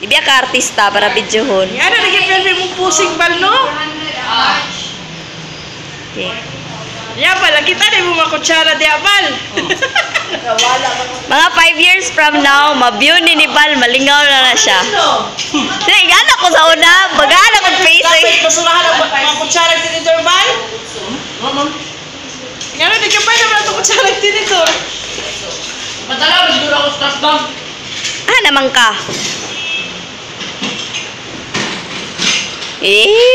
Di biya ka artista para videohon. Yan na naging film mo pusing bal no? Okay. Yan pala kita na mo makutsara di abal. Mga 5 years from now, mabiyun ni Nibal, malingaw na na siya. Sige, gana ko sa una, bagana ko face Dapat eh. basurahan ang makutsara tinitor bal. Yan na naging pa naman ang kutsara tinitor. Madala, siguro ako sa bag. Ah, naman ka. Eh, ah.